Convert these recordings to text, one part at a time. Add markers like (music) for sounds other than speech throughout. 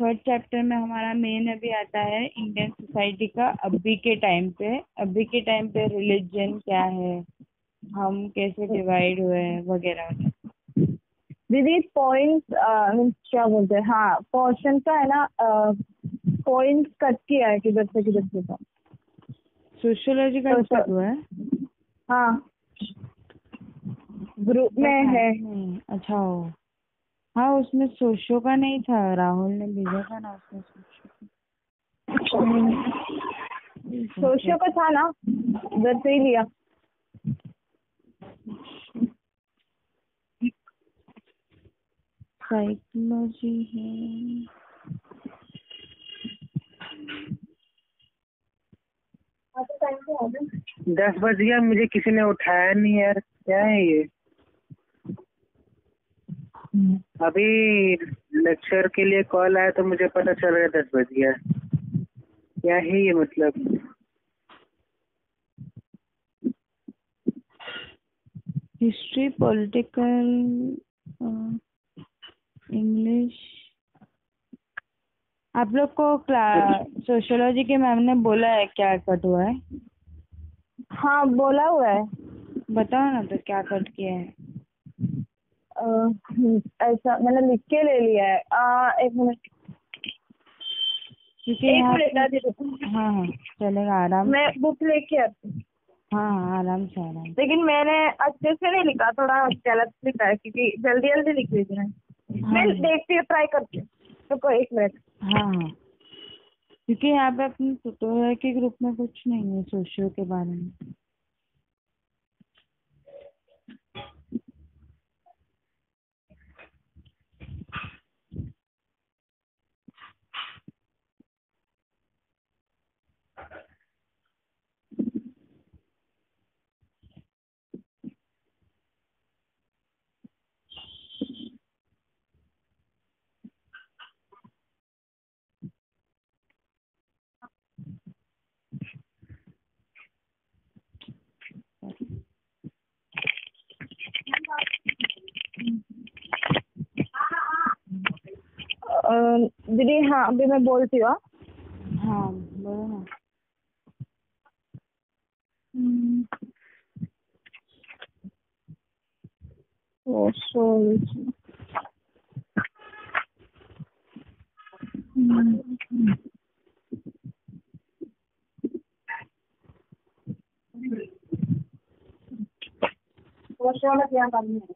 Third chapter में हमारा main अभी आता है इंडियन सोसाइटी का अभी के टाइम पे। अभी के टाइम पे रिलीजन क्या है? हम कैसे डिवाइड हुए हैं? वगैरह दीदी पॉइंट्स क्या बोलते हैं? हाँ पोर्शन का है ना पॉइंट्स कट किया है किधर से किधर से का सोशियोलॉजी का हुआ है? हाँ। ग्रुप में है। नहीं, अच्छा हो उसमें सोशो का नहीं था राहुल ने भेजा था ना उसमें सोशो सोशियो का था ना? उधर से ही लिया। साइकोलॉजी है। दस बज गया मुझे किसी ने उठाया नहीं यार। क्या है ये? अभी लेक्चर के लिए कॉल आया तो मुझे पता चल गया दस बज गया क्या है ये मतलब? हिस्ट्री पॉलिटिकल इंग्लिश आप लोग को सोशियोलॉजी के मैम ने बोला है क्या कट हुआ है? हाँ बोला हुआ है। बताओ ना तो क्या कट किया है। ऐसा मैंने लिख के ले लिया है। आ, एक मिनट। क्योंकि हाँ हाँ चलेगा आराम। मैं बुक लेके आती हाँ। हाँ आराम से आराम लेकिन मैंने अच्छे से नहीं लिखा थोड़ा गलत लिखा है क्योंकि जल्दी जल्दी लिख ली थी मैं मैं हाँ देखती हूँ ट्राई करती हूँ। रुको एक मिनट। हाँ हाँ। क्योंकि यहाँ पे अपने के ग्रुप में कुछ नहीं है सोशियो के बारे में अ, दीदी हाँ अभी मैं बोलती हूँ हाँ। हाँ बोलो ना Sociology.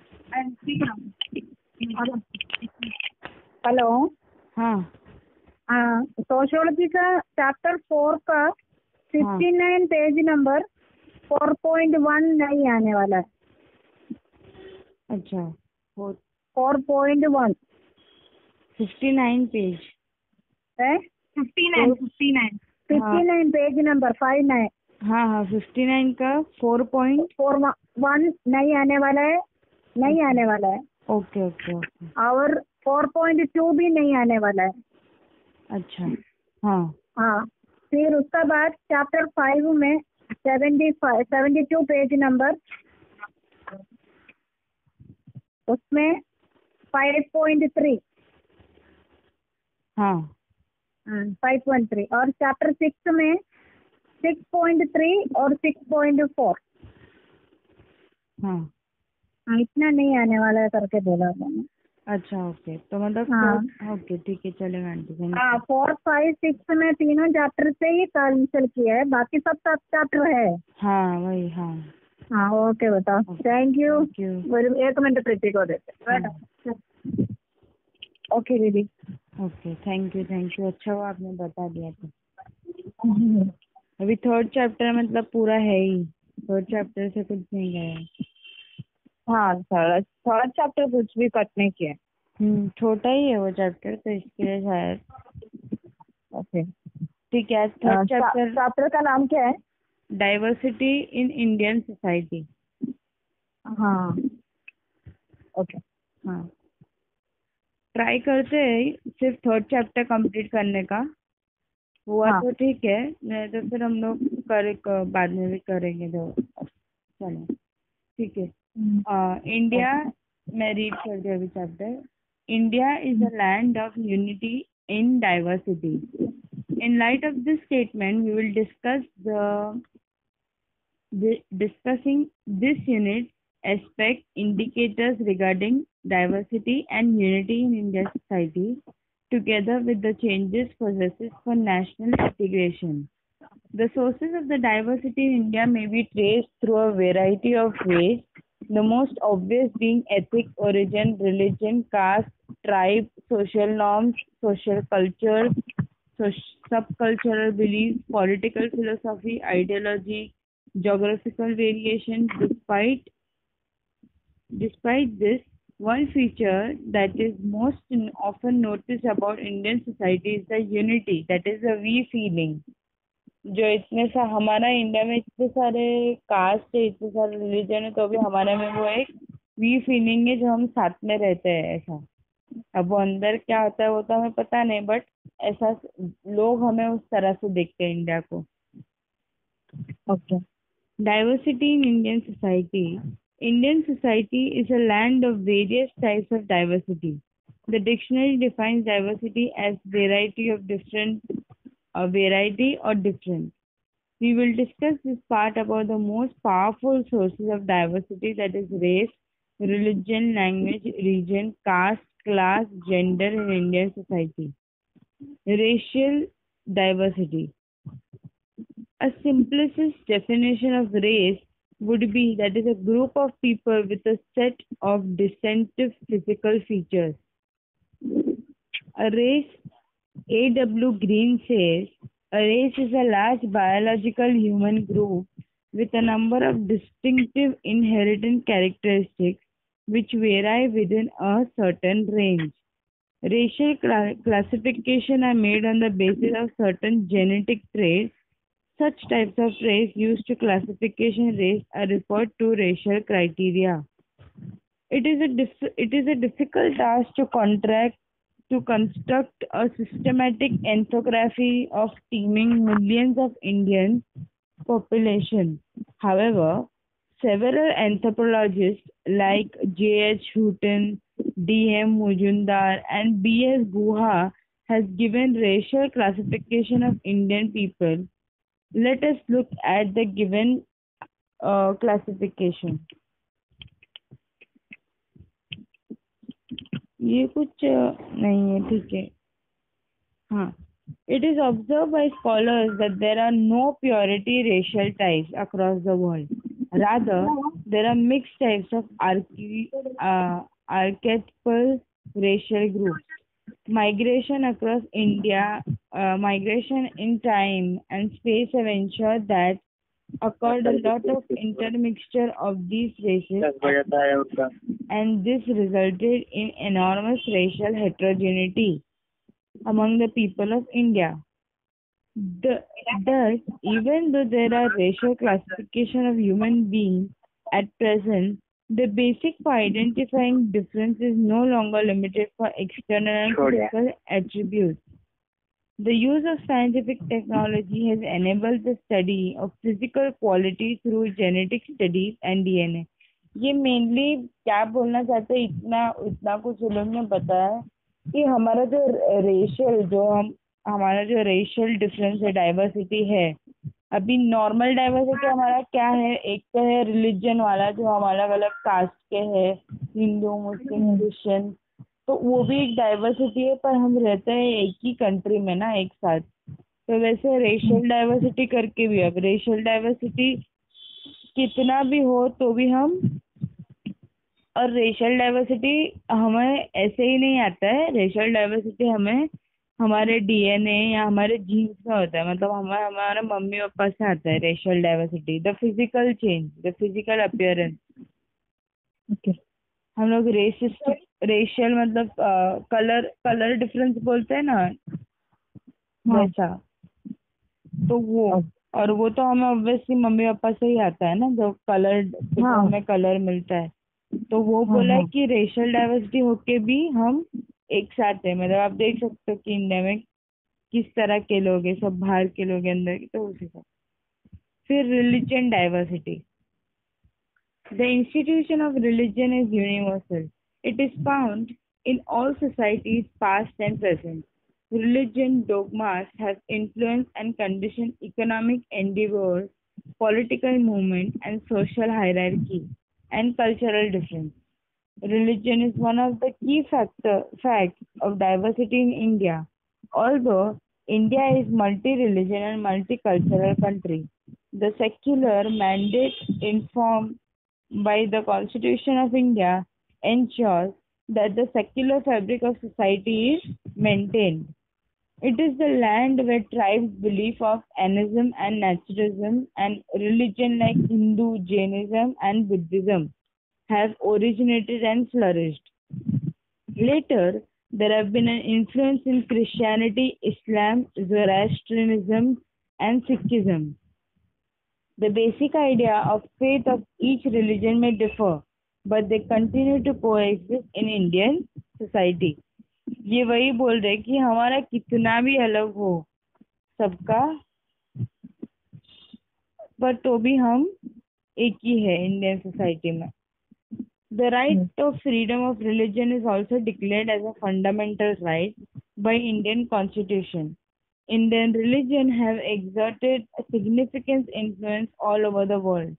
हेलो हाँ हाँ सोशियोलॉजी का चैप्टर फोर का fifty nine page number four point one नहीं आने वाला है अच्छा four point one fifty nine page है fifty nine fifty nine fifty nine page number five nine हाँ हाँ फिफ्टी नाइन का फोर पॉइंट फोर वन नहीं आने वाला है नहीं आने वाला है। Okay okay okay. और फोर पॉइंट टू भी नहीं आने वाला है। अच्छा हाँ। हाँ फिर उसका बाद चैप्टर फाइव में seventy five seventy two page number उसमें फाइव पॉइंट थ्री हाँ। फाइव पॉइंट थ्री और चैप्टर सिक्स में सिक्स पॉइंट थ्री और सिक्स पॉइंट फोर हाँ। इतना नहीं आने वाला है करके बोला मैंने। अच्छा ओके तो मतलब हाँ। ओके ठीक है चलेगा आंटी थैंक हाँ फोर फाइव सिक्स में तीनों चैप्टर से ही कैंसिल किया है बाकी सब सब चैप्टर है। हाँ वही हाँ। हाँ ओके बताओ। थैंक यू यू एक मिनट प्रीति को देते ओके दीदी। Okay thank you thank you अच्छा हुआ आपने बता दिया था (laughs) अभी थर्ड चैप्टर मतलब पूरा है ही। थर्ड चैप्टर से कुछ नहीं गया। है। हाँ थर्ड थर्ड चैप्टर कुछ भी कट नहीं किया। हम्म छोटा ही है वो चैप्टर तो इसके लिए शायद। ओके। ठीक है थर्ड चैप्टर चैप्टर का नाम क्या है? डाइवर्सिटी इन इंडियन सोसाइटी हाँ। ओके। हाँ। ट्राई करते हैं सिर्फ़ थर्ड चैप्टर कंप्लीट करने का। हुआ हाँ। तो ठीक है नहीं तो फिर हम लोग कर बाद में भी करेंगे तो। चलो। ठीक है। Mm. Uh, India, may read further the chapter. India is a land of unity in diversity. In light of this statement, we will discuss the, the discussing this unit aspect indicators regarding diversity and unity in Indian society, together with the changes processes for national integration. The sources of the diversity in India may be traced through a variety of ways, the most obvious being ethnic origin religion caste tribe social norms social culture subcultural beliefs, political philosophy, ideology, geographical variation. Despite despite this, one feature that is most often noticed about Indian society is the unity, that is the we feeling. जो इतने सा हमारा India में इतने सारे cast है इतने सारे रिलीजन है तो भी हमारे में वो एक वी फीलिंग है जो हम साथ में रहते हैं ऐसा। अब वो अंदर क्या होता है वो तो हमें पता नहीं बट ऐसा लोग हमें उस तरह से देखते हैं इंडिया को। Okay diversity in Indian society Indian society is a land of various types of diversity the dictionary define diversity as variety of different a variety or difference we will discuss this part about the most powerful sources of diversity that is race religion language region caste class gender in indian society. Racial diversity. A simplest definition of race would be that is a group of people with a set of distinctive physical features. A race, A.W. Green says, a race is a large biological human group with a number of distinctive inherited characteristics which vary within a certain range. Racial cla- classification are made on the basis of certain genetic traits such types of race used to classification race are referred to racial criteria. It is a dif- it is a difficult task to contract to construct a systematic ethnography of teeming millions of Indian population. However, several anthropologists like J.H. Houghton, D.M. Mujumdar, and B.S. Guha has given racial classification of Indian people let us look at the given uh, classification ये कुछ नहीं है, ठीक है। हाँ it is observe by scholar that there are no purity racial types across the world rather there are mix types of archetypical racial group migration across India migration in time and space adventure that occurred a lot of intermixture of these races, and this resulted in enormous racial heterogeneity among the people of India. The, thus, even though there are racial classification of human beings at present, the basic for identifying difference is no longer limited for external and physical attributes. The use of scientific technology has enabled the study of physical quality through genetic studies and DNA. ये mainly क्या बोलना चाहते हैं? इतना इतना कुछ उन लोग ने बताया कि हमारा जो रेशियल जो हम हमारा जो रेशियल डिफरेंस है डाइवर्सिटी है अभी नॉर्मल डाइवर्सिटी हमारा क्या है? एक तो है रिलीजन वाला जो हम अलग अलग कास्ट के हैं हिंदू मुस्लिम क्रिश्चियन तो वो भी एक डाइवर्सिटी है पर हम रहते हैं एक ही कंट्री में ना एक साथ। तो वैसे रेशियल डाइवर्सिटी करके भी अब रेशियल डाइवर्सिटी कितना भी हो तो भी हम और रेशियल डाइवर्सिटी हमें ऐसे ही नहीं आता है। रेशियल डाइवर्सिटी हमें हमारे डीएनए या हमारे जीन्स में होता है। मतलब हमारे हमारे मम्मी पापा से आता है racial diversity the physical change the physical appearance okay हम लोग रेसिस्ट रेशियल मतलब कलर कलर डिफरेंस बोलते हैं ना हाँ। वैसा तो वो और वो तो हमें ऑब्वियसली मम्मी पापा से ही आता है ना जो कलर हाँ। हमें कलर मिलता है तो वो हाँ, बोला है हाँ। कि रेशियल डाइवर्सिटी होके भी हम एक साथ है मतलब आप देख सकते हो कि इंडिया में किस तरह के लोग हैं सब बाहर के लोग हैं अंदर के तो उसी का फिर religion diversity the institution of religion is universal. It is found in all societies, past and present. Religion dogmas have influenced and conditioned economic endeavors, political movement, and social hierarchy and cultural difference. Religion is one of the key factor, facts of diversity in India. Although India is multi-religion and multicultural country, the secular mandate informed by the Constitution of India ensures that the secular fabric of society is maintained. It is the land where tribes' belief of animism and naturalism and religion like Hindu, Jainism, and Buddhism have originated and flourished. Later, there have been an influence in Christianity, Islam, Zoroastrianism, and Sikhism. The basic idea of faith of each religion may differ, but they continue to coexist in Indian society ये वही बोल रहे कि हमारा कितना भी अलग हो सबका पर तो भी हम एक ही है इंडियन सोसाइटी में। The right of freedom of religion is also declare as a fundamental right by Indian constitution Indian religion have exalted significance influence all over the world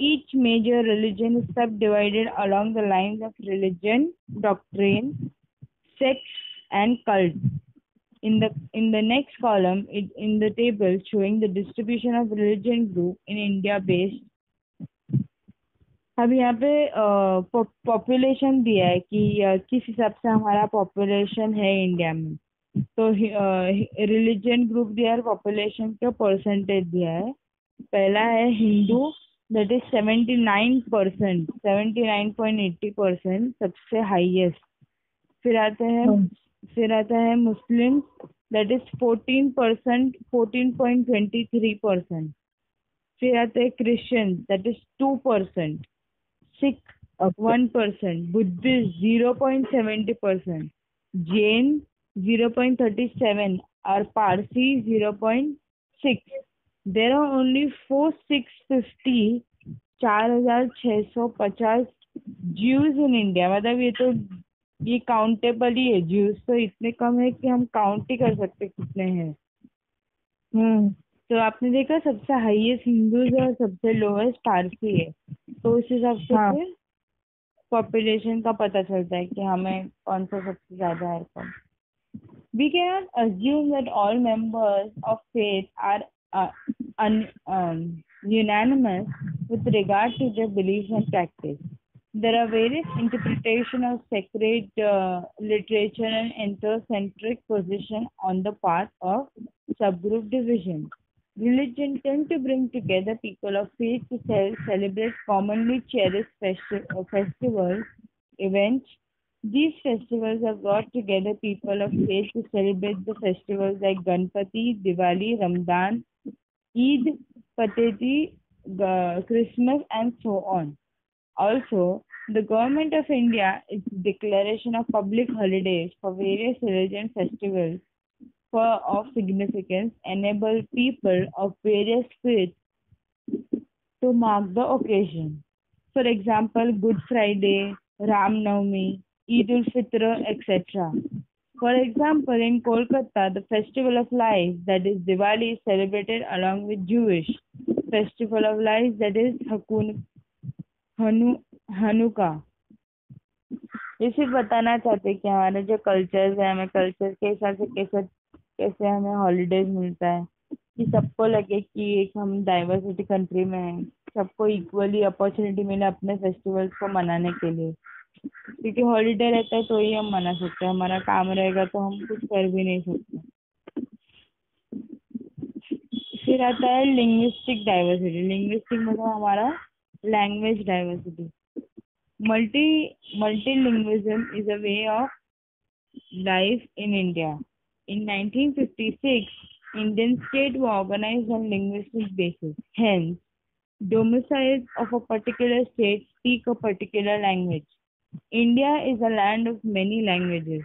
Each major religion is subdivided along the lines of religion, doctrine, sects, and cult. In the in the next column, it, in the table showing the distribution of religion group in India based अब यहाँ पे population दिया है कि अ, किस हिसाब से हमारा पॉपुलेशन है इंडिया में तो रिलीजन ग्रुप दिया है पॉपुलेशन का परसेंटेज दिया है पहला है Hindu that is seventy nine percent seventy nine point eighty percent सबसे हाईएस्ट फिर आते हैं। फिर आता है Muslim that is fourteen percent fourteen point twenty three percent फिर आते हैं Christian that is two percent Sikh. One percent Buddhist zero point seventy percent Jain zero point thirty seven और Parsi zero point six there are only four six fifty चार हज़ार छः सौ पचास Jews in India मतलब ये तो ये काउंटेबल ही है. ज्यूज तो इतने कम है कि हम काउंट ही कर सकते कितने हैं। हम्म तो आपने देखा सबसे हाईएस्ट हिंदूज और सबसे लोएस्ट पारसी है। तो उस हिसाब से हाँ। पॉपुलेशन का पता चलता है कि हमें कौन सा सबसे ज़्यादा है कौन। We cannot assume that all members of faith are uh, un, um, unanimous with regard to their beliefs and practice. There are various interpretations of sacred uh, literature and ethnocentric position on the part of subgroup division. Religion tend to bring together people of faith to celebrate commonly cherished festi- uh, festivals, events. These festivals have brought together people of faith to celebrate the festivals like Ganpati, Diwali, Ramadan, Eid, Pateti, Christmas, and so on. Also, the government of India, declaration of public holidays for various religion festivals for of significance enable people of various faiths to mark the occasion. For example, Good Friday, Ram Navami, Eid ul Fitr, etc. For example, in Kolkata, the festival of lights, that is Diwali, is celebrated along with Jewish festival of lights, that is Hakun, हनु Hanukkah ये सिर्फ़ बताना चाहते हैं कि हमारे जो cultures है हमें कल्चर के हिसाब से कैसे कैसे हमें हॉलीडेज मिलता है कि सबको लगे कि एक हम डाइवर्सिटी कंट्री में हैं सबको इक्वली अपॉर्चुनिटी मिले अपने फेस्टिवल्स को मनाने के लिए क्योंकि हॉलीडे रहता है तो ही हम मना सकते हैं। हमारा काम रहेगा तो हम कुछ कर भी नहीं सकते। फिर आता है लिंग्विस्टिक डाइवर्सिटी लिंग्विस्टिक मतलब हमारा language diversity multi multi lingualism is a way of life in India in 1956 Indian state वो organize on linguistic basis hence domicile of a particular state speak a particular language India is a land of many languages.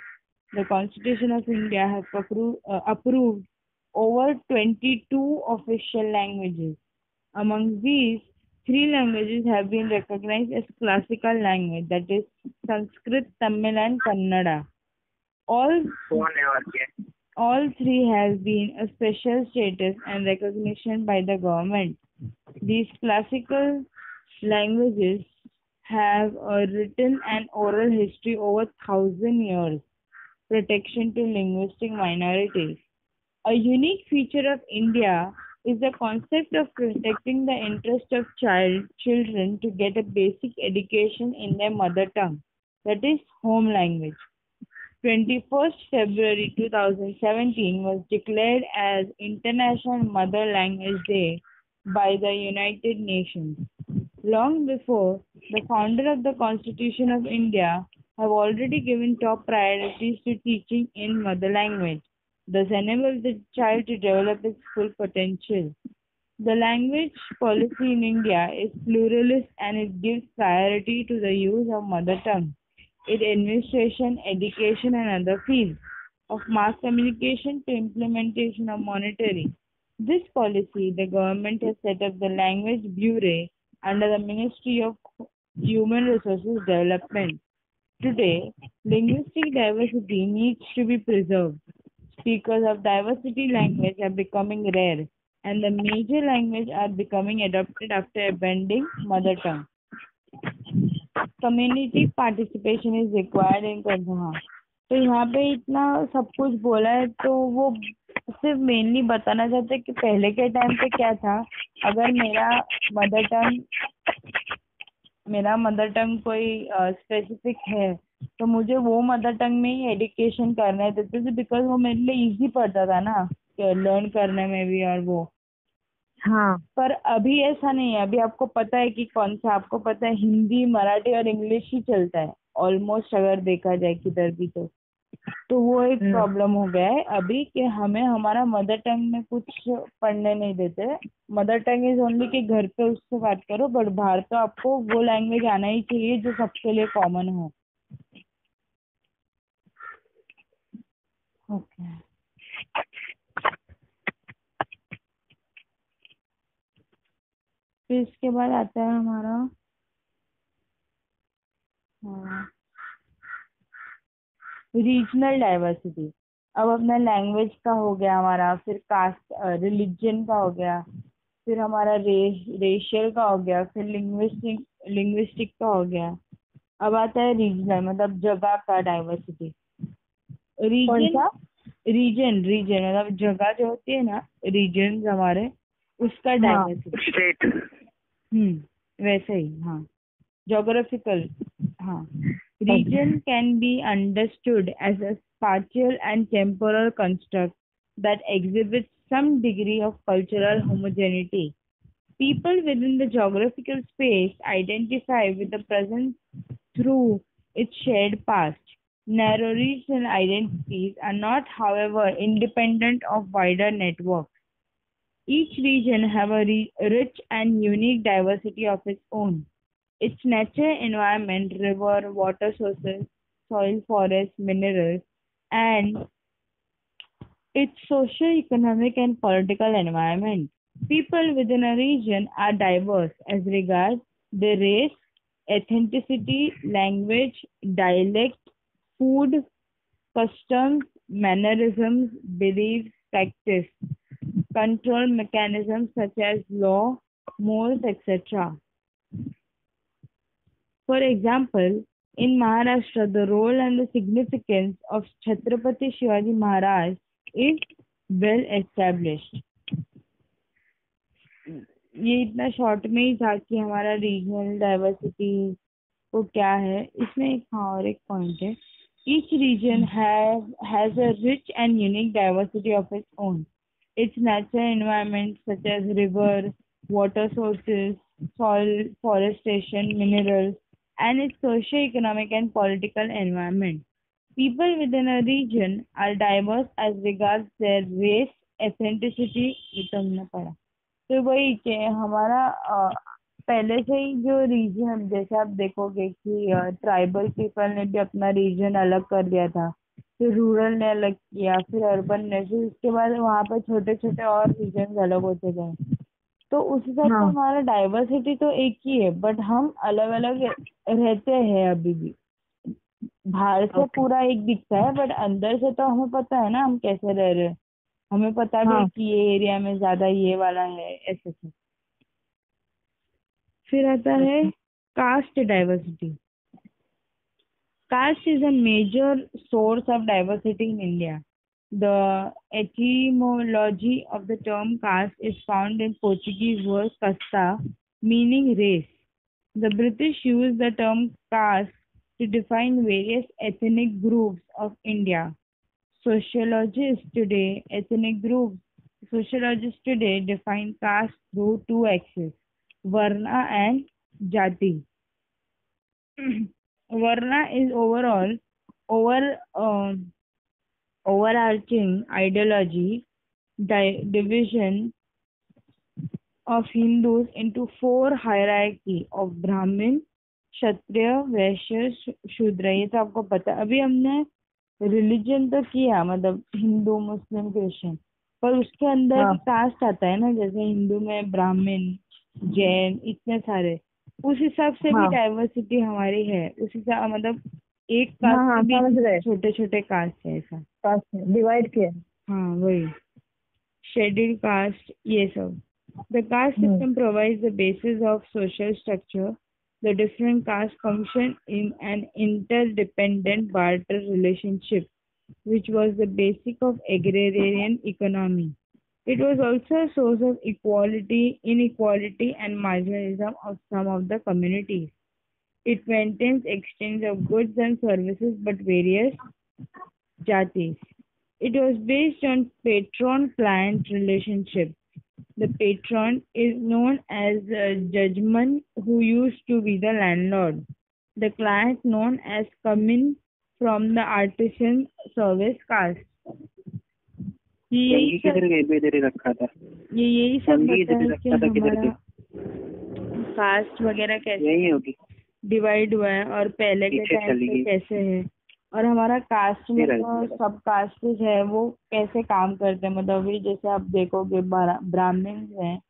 The Constitution of India has approved, uh, approved over 22 official languages. Among these, three languages have been recognized as classical language, that is Sanskrit, Tamil and Kannada. All all three have been a special status and recognition by the government. These classical languages have a written and oral history over thousand years. Protection to linguistic minorities. A unique feature of India is the concept of protecting the interest of child children to get a basic education in their mother tongue, that is home language. 21st February 2017 was declared as International Mother Language Day by the United Nations. Long before, the founder of the Constitution of India have already given top priorities to teaching in mother language, thus enable the child to develop its full potential. The language policy in India is pluralist and it gives priority to the use of mother tongue in administration, education and other fields of mass communication to implementation of monetary. This policy, the government has set up the Language Bureau under the Ministry of Human Resources Development. Today, linguistic diversity needs to be preserved. Speakers of diversity language are becoming rare and the major language are becoming adopted after abandoning mother tongue. Community participation is required in हाँ तो यहाँ पे इतना सब कुछ बोला है तो वो सिर्फ़ मेनली बताना चाहते हैं कि पहले के टाइम पे क्या था? अगर मेरा मदर टंग मेरा मदर टंग कोई स्पेसिफिक uh, है तो मुझे वो मदर टंग में ही एडुकेशन करना देते थे बिकॉज़ वो मेरे लिए इजी पड़ता था ना लर्न करने में भी और वो। हाँ। पर अभी ऐसा नहीं है अभी आपको पता है कि कौन सा आपको पता है हिंदी मराठी और इंग्लिश ही चलता है ऑलमोस्ट अगर देखा जाए किधर भी तो। तो वो एक प्रॉब्लम हम्म। हो गया है अभी कि हमें हमारा मदर टंग में कुछ पढ़ने नहीं देते मदर टंग इज़ ओनली कि घर पे उससे बात करो बट बाहर तो आपको वो लैंग्वेज आना ही चाहिए जो सबके लिए कॉमन हो ओके okay. फिर इसके बाद आता है हमारा रीजनल डाइवर्सिटी अब अपना लैंग्वेज का हो गया हमारा फिर कास्ट रिलीजन का हो गया फिर हमारा रेस रेशियल का हो गया फिर लिंग्विस्टिक लिंग्विस्टिक का हो गया। अब आता है रीजनल मतलब जगह का डाइवर्सिटी रीजन रीजन रीजन मतलब जगह जो होती है ना रीजन हमारे उसका डाइवर्सिटी हाँ, हम्म वैसे ही हाँ। जोग्राफिकल हाँ। Region can be understood as a spatial and temporal construct that exhibits some degree of cultural homogeneity. People within the geographical space identify with the present through its shared past. Narrow regional identities are not, however, independent of wider networks. Each region have a rich and unique diversity of its own. Its nature, environment, river, water sources, soil, forest, minerals, and its social, economic, and political environment. People within a region are diverse as regards their race, ethnicity, language, dialect, food, customs, mannerisms, beliefs, practice, control mechanisms such as law, morals, etc. For example, in Maharashtra, the role and the significance of Chhatrapati Shivaji Maharaj is well established. ये इतना short में ही था कि हमारा regional diversity को क्या है इसमें एक हाँ और एक पॉइंट है each region has a rich and unique diversity of its own its natural environment such as rivers, water sources, soil, forestation, minerals, and its socio-economic and political environment. People within a region are diverse as regards their race, ethnicity, ये तो हमने पढ़ा तो वही कि हमारा पहले से ही जो रीजन जैसे आप देखोगे कि ट्राइबल पीपल ने भी अपना रीजन अलग कर दिया था। फिर रूरल ने अलग किया फिर अर्बन ने फिर उसके बाद वहाँ पर छोटे छोटे और रीजन अलग होते गए। तो उस हिसाब से हाँ। हमारा डाइवर्सिटी तो एक ही है बट हम अलग अलग रहते हैं अभी भी बाहर से Okay. पूरा एक दिखता है बट अंदर से तो हमें पता है ना हम कैसे रह रहे हैं हमें पता भी है हाँ। कि ये एरिया में ज़्यादा ये वाला है ऐसे से फिर आता है caste diversity caste is a major source of diversity in India. The etymology of the term caste is found in Portuguese word casta, meaning race. The British used the term caste to define various ethnic groups of India. Sociologists today, ethnic groups, sociologists today define caste through two axes, Varna and Jati. (clears throat) Varna is overall over um overarching ideology di- division of Hindus into four hierarchy of Brahmin, Kshatriya Vaishya Shudra ये तो आपको पता है अभी हमने religion तो किया मतलब हिंदू मुस्लिम क्रिश्चियन पर उसके अंदर हाँ। भी कास्ट आता है ना जैसे हिंदू में ब्राह्मण जैन इतने सारे उस हिसाब से भी हाँ। डाइवर्सिटी हमारी है उस हिसाब मतलब एक हाँ, हाँ, कास्ट समझ गए। भी छोटे छोटे कास्ट है ऐसा डिवाइड किया हाँ वही शेड्यूल कास्ट ये सब the caste hmm. System provides the basis of social structure the different caste function in an interdependent barter relationship which was the basic of agrarian economy it was also a source of equality inequality and marginalism of some of the communities it maintains exchange of goods and services but various jatis it was based on patron-client relationship. The patron is known as a judgment who used to be the landlord. The client known as coming from the artisan service caste. ये यही यही सब किधर गई इधर ही रखा था ये यही सब संगीत बताया इधर कि रखा था किधर हमारा कास्ट वगैरह कैसे यही होगी डिवाइड हुआ है और पहले के टाइम पे कैसे है? और हमारा कास्ट में जो सब कास्टेज है वो कैसे काम करते हैं? मतलब अभी जैसे आप देखोगे ब्रा- ब्राह्मण हैं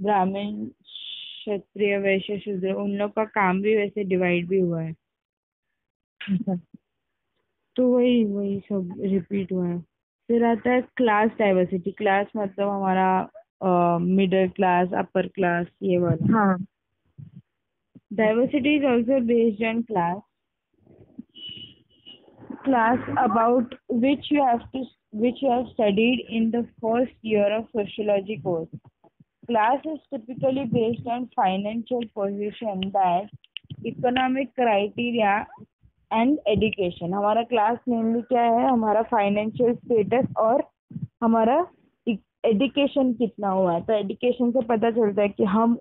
ब्राह्मण क्षत्रिय वैश्य शूद्र उन लोग का काम भी वैसे डिवाइड भी हुआ है। तो वही वही सब रिपीट हुआ है। फिर आता है क्लास डाइवर्सिटी क्लास मतलब हमारा मिडिल क्लास अपर क्लास ये वाला। हाँ। Diversity is also based on class. Class about which you have to which you have studied in the first year of sociology course. Class is typically based on financial position that economic criteria and education. हमारा class mainly क्या है हमारा financial status और हमारा education कितना हुआ है तो एजुकेशन से पता चलता है कि हम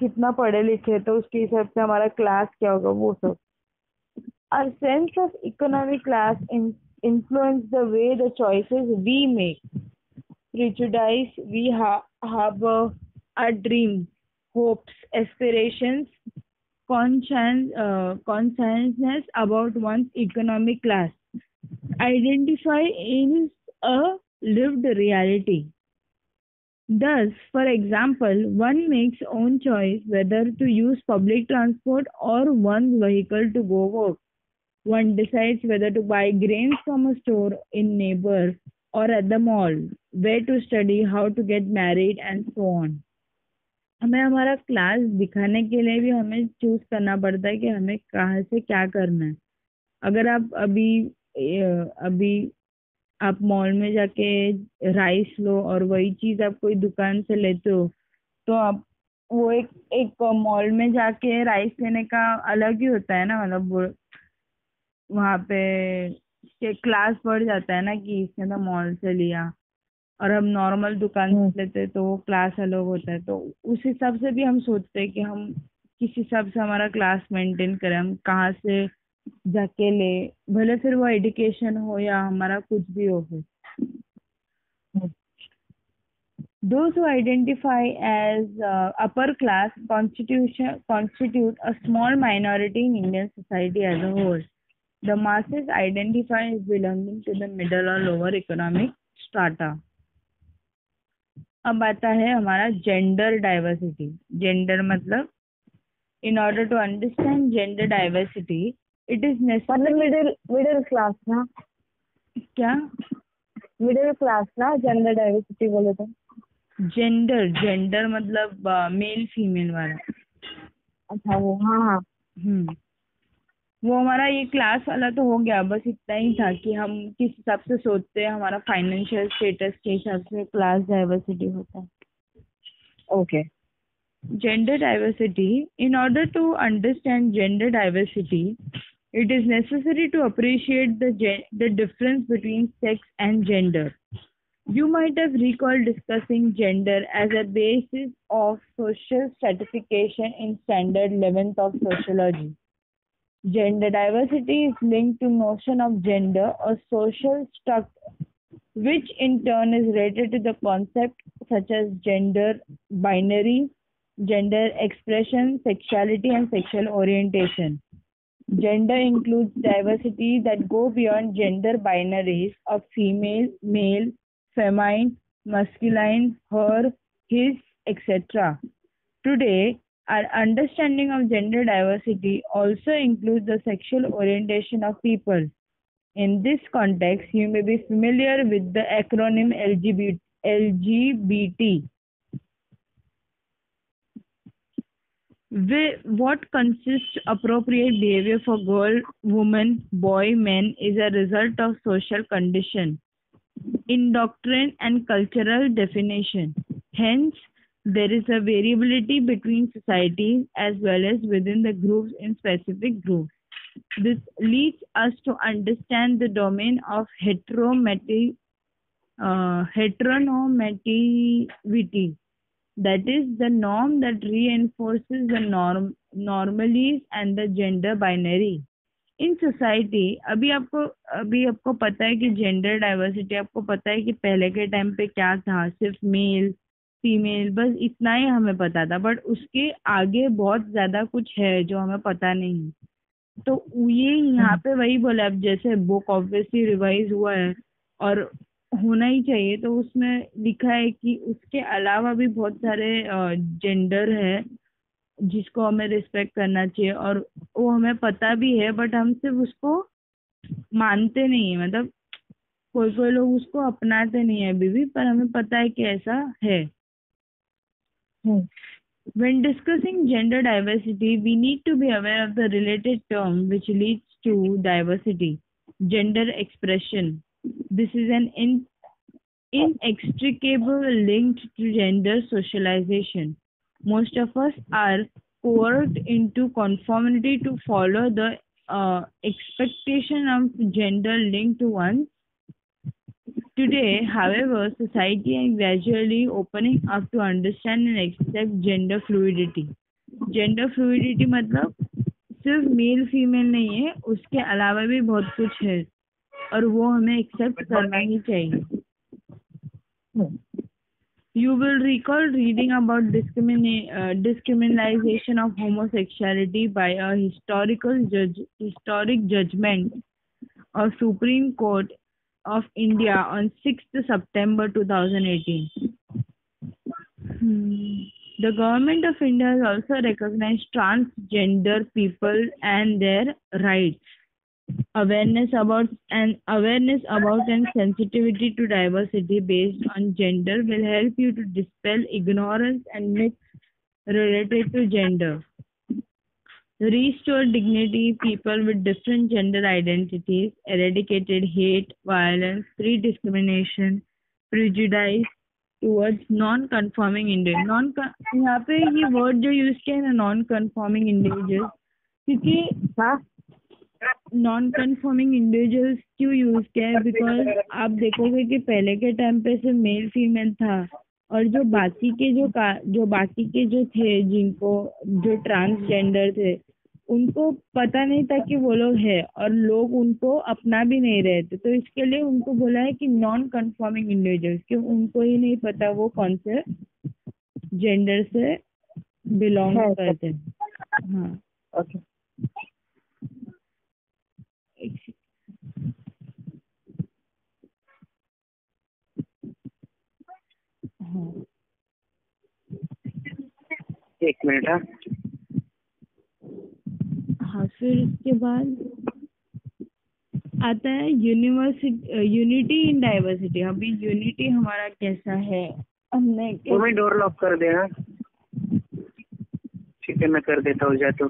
कितना पढ़े लिखे तो उसके हिसाब से हमारा क्लास क्या होगा, वो सब। Our sense of economic class influence the way the choices we make rituals we have our dream hopes aspirations consciousness about one's economic class identify in a lived reality Thus, for example, one makes own choice whether to use public transport or one's vehicle to go work. One decides whether to buy grains from a store in neighbor or at the mall, where to study, how to get married, and so on. हमें हमारा class दिखाने के लिए भी हमें choose करना पड़ता है कि हमें कहाँ से क्या करना है अगर आप अभी अभी आप मॉल में जाके राइस लो और वही चीज़ आप कोई दुकान से लेते हो तो आप वो एक एक मॉल में जाके राइस लेने का अलग ही होता है ना मतलब वो वहाँ पे क्लास बढ़ जाता है ना कि इसने तो मॉल से लिया और हम नॉर्मल दुकान हम्म। से लेते हैं तो वो क्लास अलग होता है तो उस हिसाब से भी हम सोचते हैं कि हम किस हिसाब से हमारा क्लास मेंटेन करें हम कहाँ से जाके ले भले फिर वो एडुकेशन हो या हमारा कुछ भी हो फिर। Those who identify as upper class constitution constitute a small minority in Indian society as a whole the masses identify is belonging to the middle और लोअर इकोनॉमिक स्टार्टा अब आता है हमारा जेंडर डाइवर्सिटी जेंडर मतलब in order to understand gender diversity it is middle middle class ना क्या? Middle class ना gender diversity बोले तो। जेंडर जेंडर मतलब मेल फीमेल वाला। अच्छा वो हाँ हाँ। हम्म। वो हमारा ये क्लास वाला तो हो गया बस इतना ही था कि हम किस हिसाब से सोचते हैं हमारा फाइनेंशियल स्टेटस के हिसाब से क्लास डाइवर्सिटी होता है। Okay gender diversity in order to understand gender diversity it is necessary to appreciate the gen- the difference between sex and gender you might have recalled discussing gender as a basis of social stratification in standard 11th of sociology gender diversity is linked to notion of gender or social structure which in turn is related to the concept such as gender binary gender expression, sexuality, and sexual orientation. Gender includes diversity that go beyond gender binaries of female, male, feminine, masculine, her, his, etc. Today, our understanding of gender diversity also includes the sexual orientation of people. In this context, you may be familiar with the acronym LGBT. Whi- what consists appropriate behavior for girl, woman, boy, men is a result of social condition, indoctrine and cultural definition. Hence, there is a variability between societies as well as within the groups in specific groups. This leads us to understand the domain of heteronormativity, uh, heteronormativity that is the norm that reinforces the norm normalies and the gender binary. In society अभी आपको अभी आपको पता है कि gender diversity आपको पता है कि पहले के टाइम पे क्या था? सिर्फ़ मेल फीमेल बस इतना ही हमें पता था। बट उसके आगे बहुत ज़्यादा कुछ है जो हमें पता नहीं। तो ये यहाँ पे वही बोला अब जैसे बुक ऑब्वियसली रिवाइज हुआ है और होना ही चाहिए। तो उसमें लिखा है कि उसके अलावा भी बहुत सारे जेंडर है जिसको हमें रिस्पेक्ट करना चाहिए और वो हमें पता भी है बट हम सिर्फ़ उसको मानते नहीं है। मतलब कोई कोई लोग उसको अपनाते नहीं है अभी भी पर हमें पता है कि ऐसा है। When discussing gender diversity, we need to be aware of the related term which leads to diversity, gender expression. This is an in, inextricable link to gender socialization. Most of us are coerced into conformity to follow the uh, expectation of gender linked to one. Today, however, society is gradually opening up to understand and accept gender fluidity. Gender fluidity मतलब सिर्फ male female नहीं है उसके अलावा भी बहुत कुछ है और वो हमें एक्सेप्ट करना ही चाहिए। You will recall reading about decriminalisation of homosexuality by a historical जज historic judgement of Supreme Court of India on six September two thousand eighteen the government of India also recognise transgender people and their rights Awareness about and awareness about and sensitivity to diversity based on gender will help you to dispel ignorance and myths related to gender. Restore dignity, people with different gender identities, eradicated hate, violence, free discrimination, prejudice towards non-conforming individuals. Non यहाँ पे ये word जो use किया है ना non-conforming individuals क्योंकि हाँ non conforming individuals क्यों यूज़ किया है? बिकॉज़ आप देखोगे कि पहले के टाइम पे सिर्फ़ मेल फीमेल था। और जो बाकी के जो का जो बाकी के जो थे जिनको जो ट्रांसजेंडर थे उनको पता नहीं था कि वो लोग है और लोग उनको अपना भी नहीं रहे थे। तो इसके लिए उनको बोला है कि नॉन कंफर्मिंग इंडिविजुअल्स क्यों उनको ही नहीं पता वो कौन से जेंडर से बिलोंग करते हैं। हाँ। ओके एक हाँ एक मिनट हाँ। हाँ फिर उसके बाद आता है यूनिवर्सिटी यूनिटी इन डाइवर्सिटी अभी यूनिटी हमारा कैसा है? हमने डोर लॉक कर दे हाँ। ठीक है मैं कर देता हूँ जा तो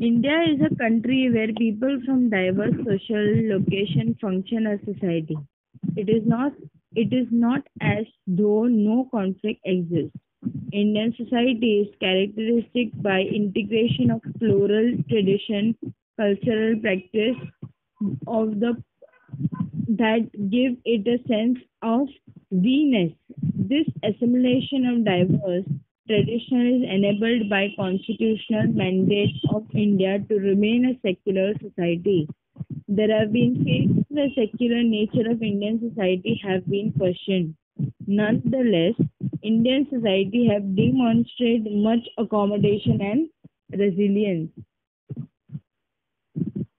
India is a country where people from diverse social location function as society. It is not it is not as though no conflict exists. Indian society is characteristic by integration of plural tradition, cultural practice of the that give it a sense of we-ness. This assimilation of diverse tradition is enabled by constitutional mandate of India to remain a secular society. There have been cases the secular nature of Indian society have been questioned. Nonetheless, Indian society have demonstrated much accommodation and resilience.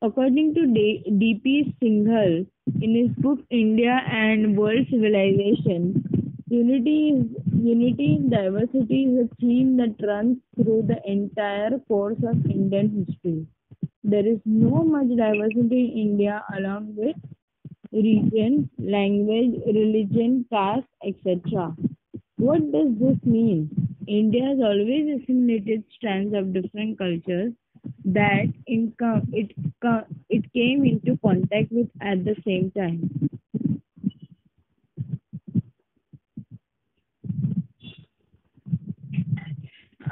According to D.P. Singhal, in his book India and World Civilization, unity is unity in diversity is a theme that runs through the entire course of Indian history. There is no much diversity in India along with region, language, religion, caste, etc. What does this mean? India has always assimilated strands of different cultures that it it came into contact with at the same time.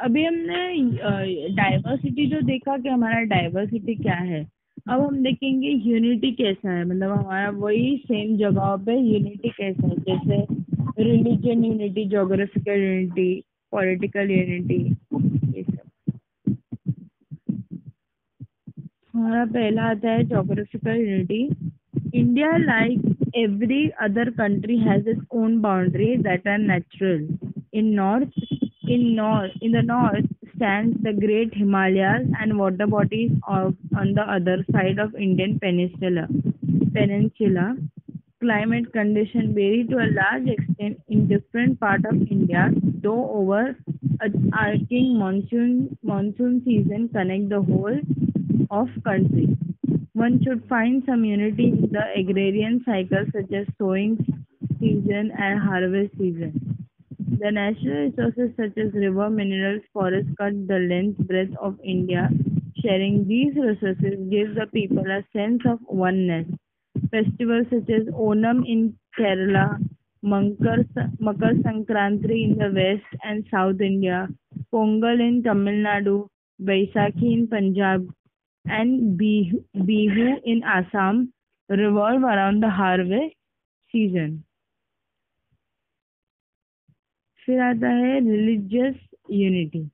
अभी हमने diversity जो देखा कि हमारा diversity क्या है, अब हम देखेंगे यूनिटी कैसा है। मतलब हमारा वही सेम जगह पे यूनिटी कैसा है, जैसे religion unity geographical unity political unity ये सब। हमारा पहला आता है geographical unity India like every other country has its own boundary that are natural in north in north in the north stands the great himalayas and water bodies of, on the other side of indian peninsula peninsula. Climate conditions vary to a large extent in different part of india though over arcing monsoon monsoon season connect the whole of country. One should find some unity in the agrarian cycle such as sowing season and harvest season the natural resources such as river, minerals, forests cut the length breadth of India. Sharing these resources gives the people a sense of oneness. Festivals such as Onam in Kerala, Makar, Makar Sankranti in the west and south India, Pongal in Tamil Nadu, Baisakhi in Punjab, and Bihu in Assam revolve around the harvest season. फिर आता है religious unity.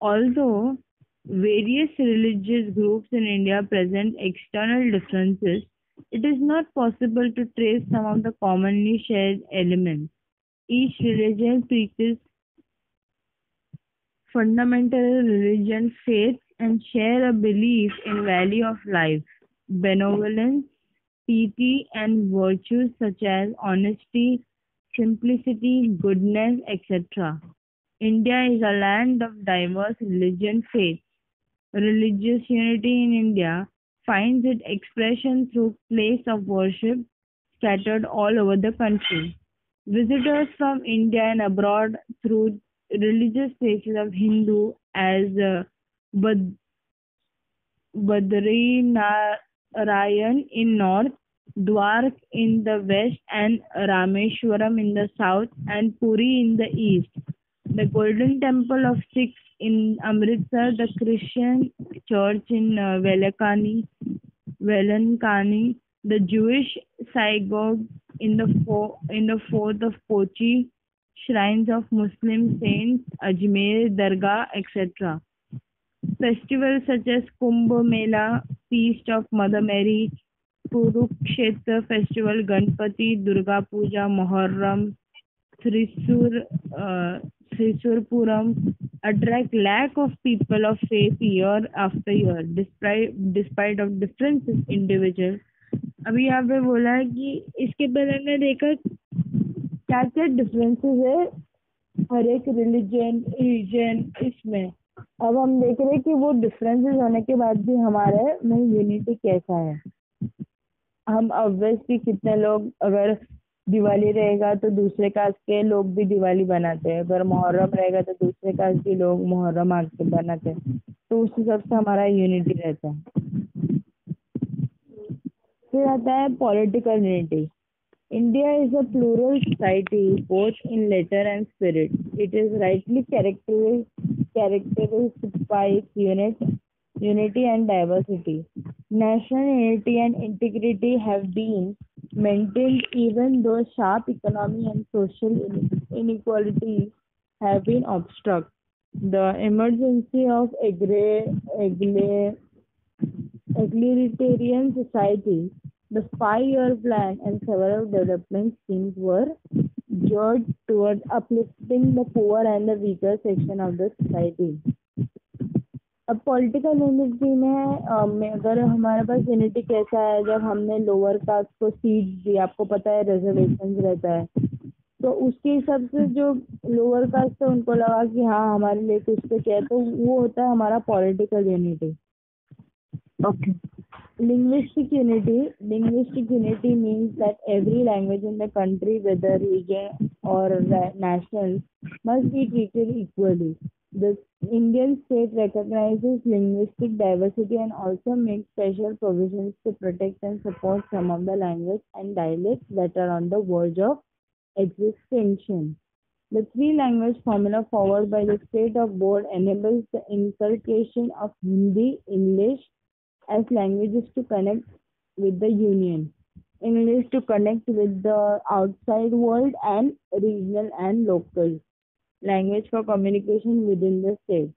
Although various religious groups in India present external differences, it is not possible to trace some of the commonly shared elements. Each religion preaches fundamental religion faith and share a belief in value of life, benevolence, piety, and virtues such as honesty, simplicity, goodness, etc. India is a land of diverse religion faiths. Religious unity in India finds its expression through place of worship scattered all over the country. Visitors from India and abroad through religious places of Hindu as uh, Bad- Badrinarayan in north, Dwark in the west and Rameshwaram in the south and Puri in the east. The Golden Temple of Sikhs in Amritsar, the Christian church in uh, Velankani, the Jewish synagogue in the four, in the fourth of Kochi, shrines of Muslim saints, Ajmer, Dargah, etc. Festivals such as Kumbh Mela, Feast of Mother Mary, Kurukshetra festival, Ganpati Durga Puja Muharram, Thrissur Thrissur Pooram attract lakh of people of faith year after year despite of difference individual अभी यहाँ पे बोला है कि इसके पहले ने देखा क्या क्या डिफरेंसेस है हर एक रिलीजन रिलीजन इसमें। अब हम देख रहे हैं कि वो डिफरेंसेस होने के बाद भी हमारे में यूनिटी कैसा है। हम ऑब्वियसली कितने लोग अगर दिवाली रहेगा तो दूसरे कास्ट के लोग भी दिवाली बनाते हैं। अगर मुहर्रम रहेगा तो दूसरे कास्ट के लोग मुहर्रम आके बनाते हैं। तो उस हिसाब से हमारा यूनिटी रहता है। फिर आता है political unity India is a plural society both in letter and spirit it is rightly character characteristic by unit unity and diversity. National unity and integrity have been maintained even though sharp economic and social inequalities have been obstructed. The emergency of egalitarian society, the five-year plan and several development schemes were geared towards uplifting the poor and the weaker section of the society. अब political unity में अगर हमारे पास unity कैसा है जब हमने lower caste को सीट दी आपको पता है रिजर्वेशन रहता है तो उसके हिसाब से जो लोअर कास्ट है उनको लगा कि हाँ हमारे लिए कुछ तो क्या है तो वो होता है हमारा political unity okay linguistic unity linguistic unity means that every language in the country whether region or national must be treated equally. The Indian state recognizes linguistic diversity and also makes special provisions to protect and support some of the languages and dialects that are on the verge of extinction. The three language formula followed by the state of board enables the inculcation of Hindi, English as languages to connect with the union. English to connect with the outside world and regional and local. Language for communication within the state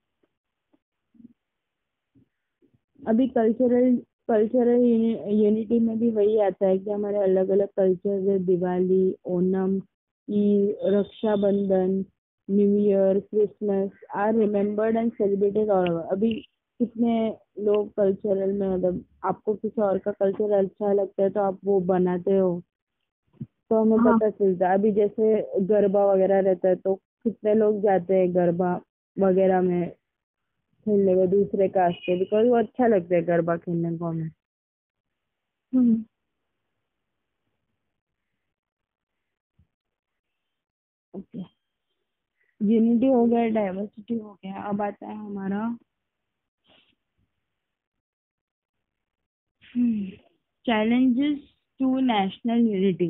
अभी cultural cultural unity में भी वही आता है कि हमारे अलग अलग कल्चर है Diwali Onam Eid Raksha Bandhan New Year Christmas are remembered and celebrated और अभी कितने लोग कल्चरल में मतलब आपको किसी और का कल्चर अच्छा लगता है तो आप वो बनाते हो। तो हमें हाँ. पता चलता है। अभी जैसे गरबा वगैरह रहता है तो कितने लोग जाते हैं गरबा वगैरह में खेलने को दूसरे कास्ट के बिकॉज़ वो अच्छा लगता है गरबा खेलने को हमें ओके यूनिटी हो गया डाइवर्सिटी हो गया। अब आता है हमारा। Challenges to national unity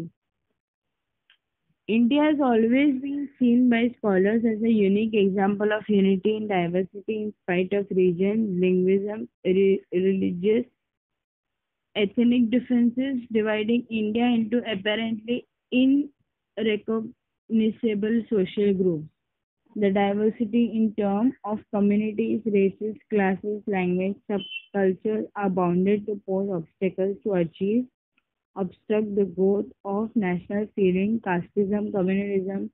India has always been seen by scholars as a unique example of unity in diversity in spite of region, linguism, re- religious, ethnic differences, dividing India into apparently irrecognizable social groups. The diversity in terms of communities, races, classes, language, subcultures are bounded to pose obstacles to achieve obstruct the growth of national feeling, casteism, communalism.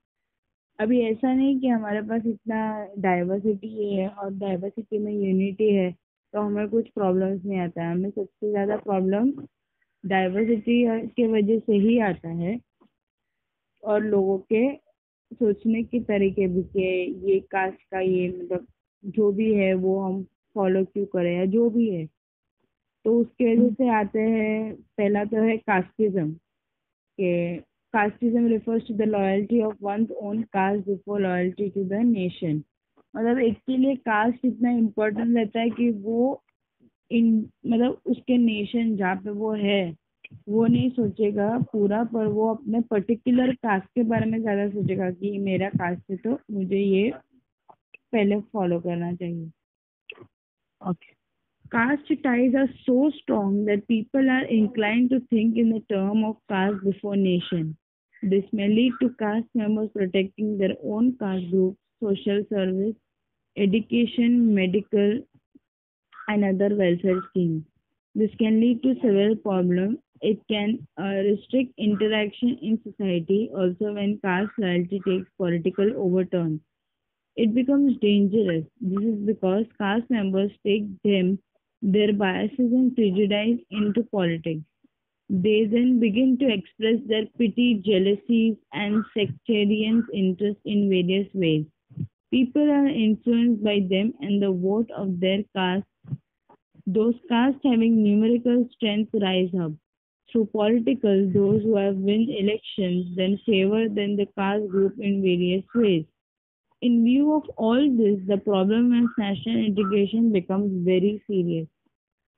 अभी ऐसा नहीं कि हमारे पास इतना diversity है और diversity में unity है तो हमें कुछ प्रॉब्लम्स नहीं आता है हमें सबसे ज़्यादा प्रॉब्लम डाइवर्सिटी के वजह से ही आता है और लोगों के सोचने के तरीके भी के ये कास्ट का ये मतलब जो भी है वो हम फॉलो क्यों करें या जो भी है तो उसके वजह से आते हैं, पहला तो है कास्टिज्म के casteism refers to the loyalty of one own caste before loyalty to the nation मतलब एक के लिए कास्ट इतना इम्पोर्टेंट रहता है कि वो इन मतलब उसके नेशन जहाँ पे वो है, वो नहीं सोचेगा पूरा, पर वो अपने पर्टिकुलर कास्ट के बारे में ज़्यादा सोचेगा कि मेरा कास्ट है तो मुझे ये पहले फॉलो करना चाहिए। Okay caste ties are so strong that people are inclined to think in the term of caste before nation. This may lead to caste members protecting their own caste group, social service, education, medical, and other welfare schemes. This can lead to several problems. It can uh, restrict interaction in society also when caste loyalty takes political overturn. It becomes dangerous. This is because caste members take them, their biases and prejudice into politics. They then begin to express their petty jealousies and sectarian interests in various ways. People are influenced by them and the vote of their caste. Those castes having numerical strength rise up. Through political, those who have won elections then favor then the caste group in various ways. In view of all this, the problem of national integration becomes very serious.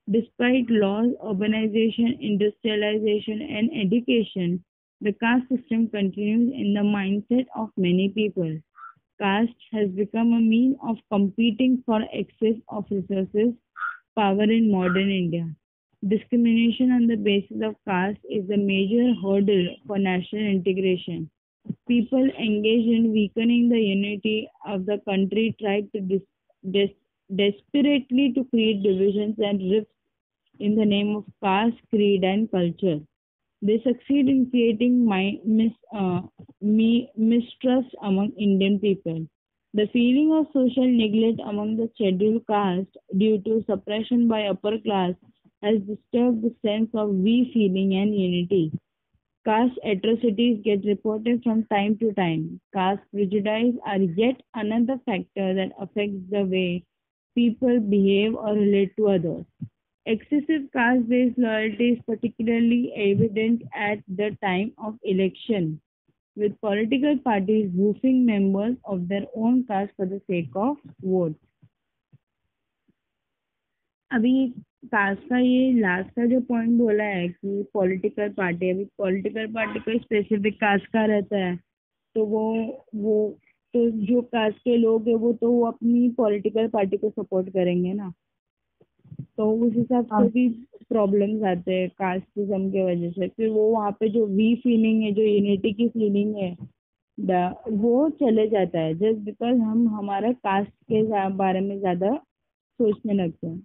Despite laws, urbanization, industrialization, and education, the caste system continues in the mindset of many people. Caste has become a means of competing for access of resources, power in modern India. Discrimination on the basis of caste is a major hurdle for national integration. People engaged in weakening the unity of the country tried to dis- des- desperately to create divisions and rifts in the name of caste, creed, and culture. They succeed in creating my, mis, uh, me, mistrust among Indian people. The feeling of social neglect among the scheduled caste due to suppression by upper class has disturbed the sense of we feeling and unity. Caste atrocities get reported from time to time. Caste prejudice are yet another factor that affects the way people behave or relate to others. Excessive caste-based loyalty is particularly evident at the time of election, with political parties roofing members of their own caste for the sake of votes. अभी caste का ये last का जो point बोला है कि political party अभी political party कोई स्पेसिफिक कास्ट का रहता है तो वो वो तो जो कास्ट के लोग हैं वो तो वो अपनी पॉलिटिकल पार्टी को सपोर्ट करेंगे ना तो उस हिसाब से भी प्रॉब्लम्स आते हैं कास्टिज्म के वजह से। फिर वो वहाँ पे जो वी फीलिंग है जो यूनिटी की फीलिंग है वो चले जाता है। जस्ट बिकॉज़ हम हमारा कास्ट के बारे में ज़्यादा सोचने लगते हैं।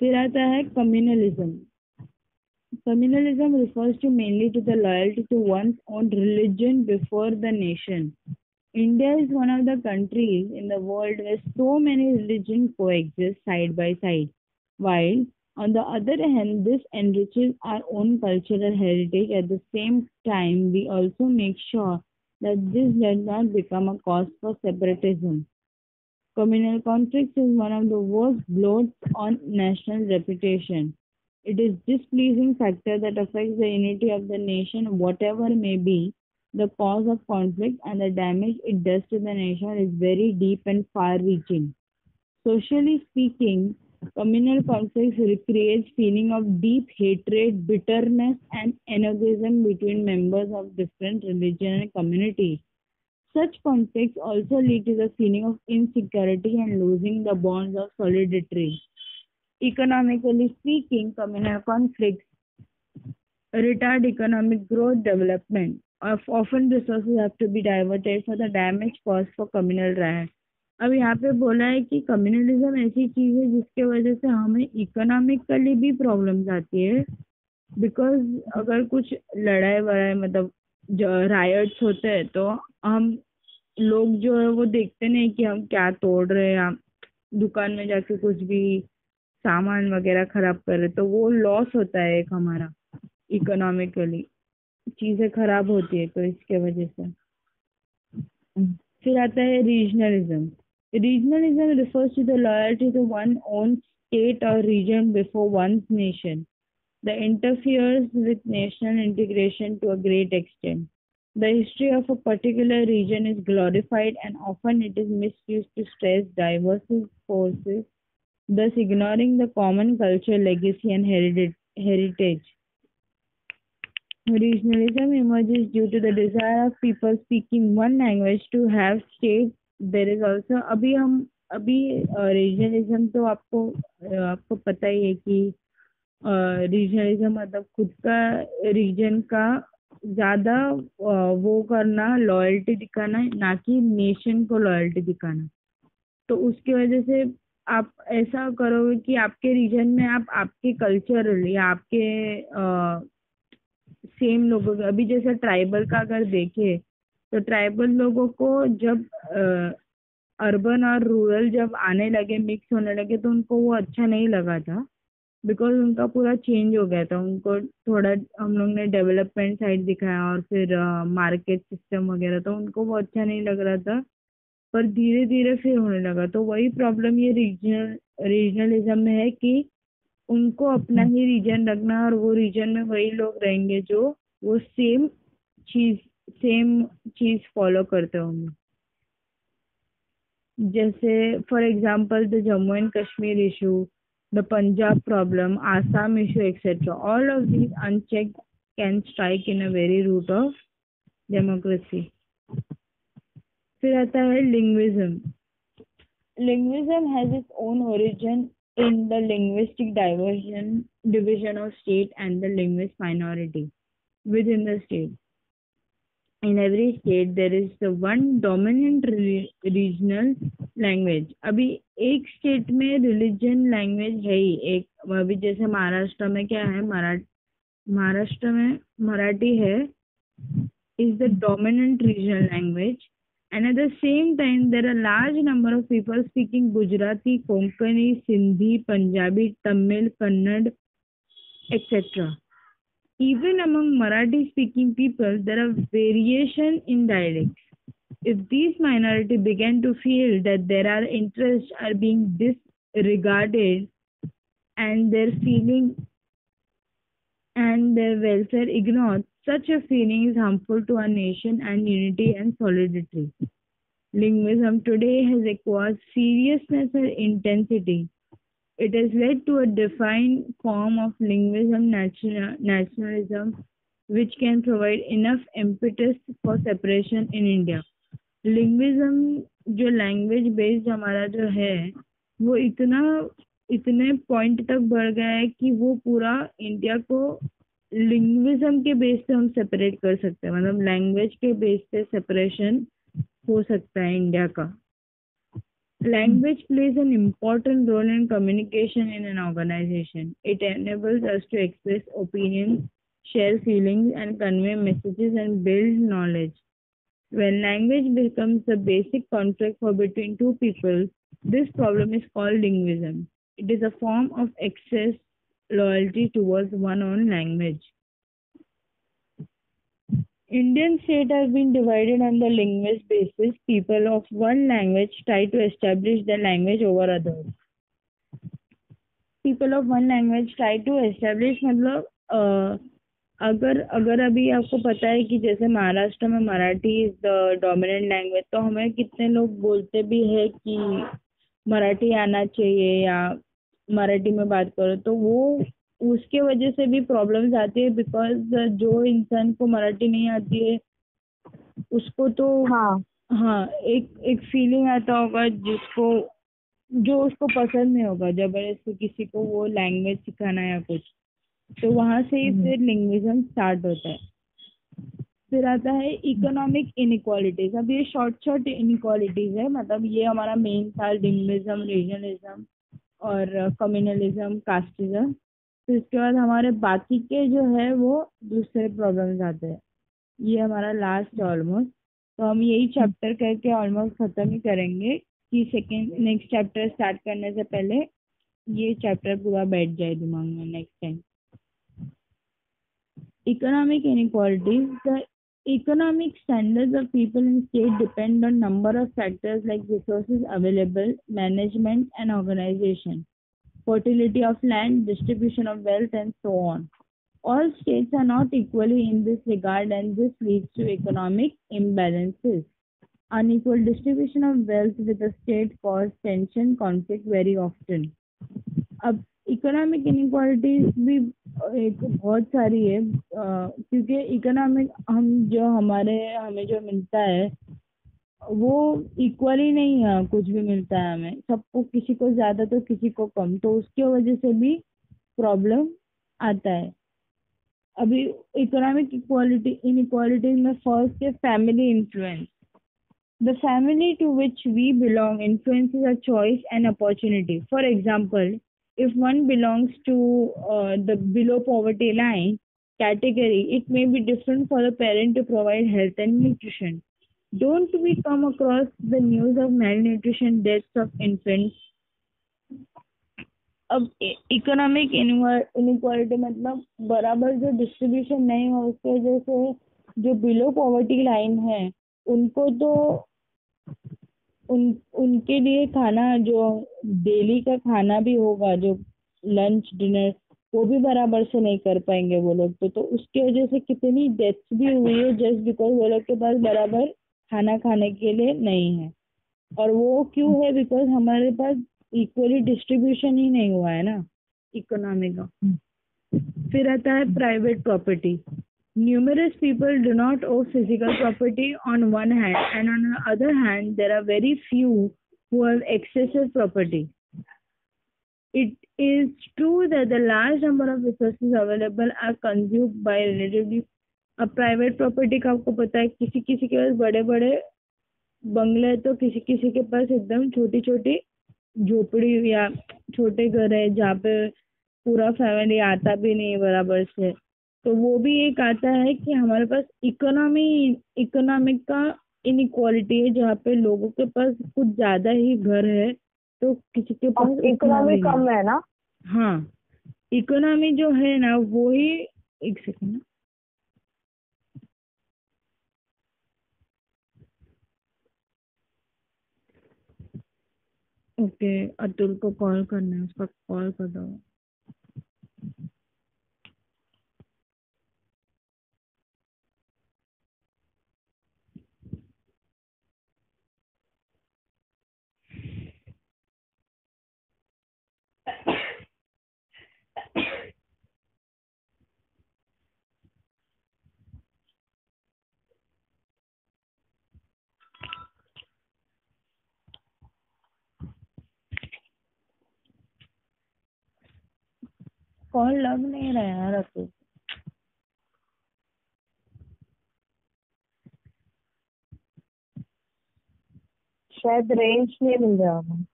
फिर आता है communalism Communalism refers to mainly to the loyalty to one's own religion before the nation. India is one of the countries in the world where so many religions coexist side by side, while on the other hand, this enriches our own cultural heritage. At the same time, we also make sure that this does not become a cause for separatism. Communal conflicts is one of the worst blows on national reputation. It is displeasing factor that affects the unity of the nation, whatever may be the cause of conflict, and the damage it does to the nation is very deep and far-reaching. Socially speaking, communal conflicts creates feeling of deep hatred, bitterness, and antagonism between members of different religion and communities. Such conflicts also lead to the feeling of insecurity and losing the bonds of solidarity. Economically speaking, communal conflicts retard economic growth development. Often resources have to be diverted for the damage caused for communal riot. अब यहाँ पे बोला है कि communalism ऐसी चीज़ है जिसके वजह से हमें इकोनॉमिकली भी प्रॉब्लम्स आती है। बिकॉज़ अगर कुछ लड़ाई वड़ाई मतलब रायट्स होते हैं तो हम लोग जो है वो देखते नहीं कि हम क्या तोड़ रहे हैं। दुकान में जाके कुछ भी सामान वगैरह खराब कर रहे तो वो लॉस होता है एक हमारा इकोनॉमिकली चीज़ें खराब होती है तो इसके वजह से। फिर आता है regionalism regionalism refers to the loyalty to one own state और region before one nation the interferes with national integration to a great extent the history of a particular region is glorified and often it is misuse to stress diverse forces thus ignoring the common culture legacy and heritage Regionalism emerges due to the desire of people speaking one language to have states. There is also, अभी हम, अभी regionalism तो आपको आपको पता ही है कि regionalism मतलब खुद का रीजन का ज़्यादा वो करना लॉयल्टी दिखाना, ना कि नेशन को लॉयल्टी दिखाना तो उसकी वजह से आप ऐसा करोगे कि आपके रीजन में आप, आपके कल्चर या आपके सेम लोगों का अभी जैसे ट्राइबल का अगर देखें तो ट्राइबल लोगों को जब अर्बन और रूरल जब आने लगे मिक्स होने लगे तो उनको वो अच्छा नहीं लगा था। बिकॉज़ उनका पूरा चेंज हो गया था। उनको थोड़ा हम लोग ने डेवलपमेंट साइड दिखाया और फिर मार्केट सिस्टम वगैरह तो उनको वो अच्छा नहीं लग रहा था। पर धीरे धीरे फिर होने लगा। तो वही प्रॉब्लम ये रीजनल रीजनलिज्म में है कि उनको अपना ही रीजन रखना और वो रीजन में वही लोग रहेंगे जो वो सेम चीज़ सेम चीज़ फॉलो करते होंगे। जैसे for example the Jammu and Kashmir issue the Punjab problem Assam issue etcetera all of these uncheck can strike in a very root of democracy फिर आता है linguism linguism has its own origin in the linguistic diversion division of state and the linguist minority within the state. In every state there is the one dominant re regional language. अभी एक state में religion language है ही एक अभी जैसे महाराष्ट्र में क्या है महाराष्ट्र में मराठी है is the dominant regional language and at the same time there are large number of people speaking Gujarati, Konkani, Sindhi, Punjabi, Tamil, Kannada, etc. Even among Marathi speaking people there are variation in dialects. If these minority begin to feel that their interests are being disregarded and their feeling and their welfare ignored, such a feeling is harmful to our nation and unity and solidarity. Linguism today has acquired seriousness and intensity. It has led to a defined form of linguism national, nationalism which can provide enough impetus for separation in India. Linguism जो language based हमारा जो है वो इतना इतने point तक बढ़ गया है कि वो पूरा इंडिया को लिंग्विज्म के बेस पे हम सेपरेट कर सकते हैं मतलब लैंग्वेज के बेस पे सेपरेशन हो सकता है इंडिया का। Language plays an important role in communication in an organisation it enables us to express opinion share feelings and convey messages and build knowledge when language becomes the basic contract for between two people, this problem is called linguism. It is a form of excess loyalty towards one own language. Indian state has been divided on the linguist basis. People of one language try to establish the language over others. People of one language try to establish मतलब uh, अगर अगर अभी आपको पता है कि जैसे महाराष्ट्र में Marathi is the dominant language तो हमें कितने लोग बोलते भी है कि मराठी आना चाहिए या मराठी में बात करो तो वो उसके वजह से भी प्रॉब्लम्स आती है बिकॉज़ जो इंसान को मराठी नहीं आती है उसको तो हाँ। हाँ एक एक फीलिंग आता होगा जिसको जो उसको पसंद नहीं होगा ज़बरदस्ती किसी को वो लैंग्वेज सिखाना या कुछ। तो वहाँ से ही हम्म। फिर लिंग्विज्म स्टार्ट होता है। फिर आता है इकोनॉमिक इनक्वालिटीज अब ये शॉर्ट शॉर्ट इनक्वालिटीज है मतलब ये हमारा मेन था लिंग्विज्म रीजनलिज्म और कम्युनलिज्म कास्टिज्म फिर इसके बाद हमारे बाकी के जो है वो दूसरे प्रॉब्लम्स आते हैं। ये हमारा लास्ट ऑलमोस्ट तो हम यही चैप्टर करके ऑलमोस्ट ख़त्म ही करेंगे कि सेकेंड नेक्स्ट चैप्टर स्टार्ट करने से पहले ये चैप्टर पूरा बैठ जाए दिमाग में next time economic inequalities the Economic standards of people in state depend on number of factors like resources available, management and organization, fertility of land, distribution of wealth and so on. All states are not equally in this regard and this leads to economic imbalances. Unequal distribution of wealth with a state cause tension, conflict very often. Economic inequalities भी एक बहुत सारी है। क्योंकि economic हम जो हमारे हमें जो मिलता है वो इक्वली नहीं है कुछ भी मिलता है हमें। सबको किसी को ज़्यादा तो किसी को कम। तो उसकी वजह से भी प्रॉब्लम आता है। अभी इकोनॉमिक इक्वालिटी इन इक्वालिटी में फ़र्स्ट है family influence The family to which we belong influences our choice and opportunity. For example, if one belongs to uh, the below poverty line category, it may be different for the parent to provide health and nutrition. Don't we come across the news of malnutrition deaths of infants? अब economic inequality मतलब बराबर जो distribution नहीं हो उसकी वजह से जो बिलो पॉवर्टी लाइन है उनको तो उन उनके लिए खाना जो डेली का खाना भी होगा जो लंच डिनर वो भी बराबर से नहीं कर पाएँगे वो लोग तो तो उसकी वजह से कितनी डेथ्स भी हुई है जस्ट बिकॉज़ वो लोग के पास बराबर खाना खाने के लिए नहीं है। और वो क्यों है? बिकॉज़ हमारे पास इक्वली डिस्ट्रीब्यूशन ही नहीं हुआ है ना इकोनॉमी का। फिर आता है private property Numerous people do not own physical property on one hand, and on the other hand, there are very few who have excessive property. It is true that the large number of resources available are consumed by relatively अब private property का आपको पता है किसी किसी के पास बड़े बड़े बंगले तो किसी किसी के पास एकदम छोटी छोटी झोपड़ी या छोटे घर है जहाँ पे पूरा फैमिली आता भी नहीं बराबर से तो वो भी एक आता है कि हमारे पास इकोनॉमी इकोनॉमिक का इनक्वालिटी है जहाँ पे लोगों के पास कुछ ज़्यादा ही घर है तो किसी के पास इकोनॉमी कम है ना? हाँ इकोनॉमी जो है ना वो ही एक सेकेंड ना। ओके अतुल को कॉल करना है उसका कॉल कर दो। कॉल लग नहीं रहा यार अभी। शायद रेंज नहीं मिल रहा होगा।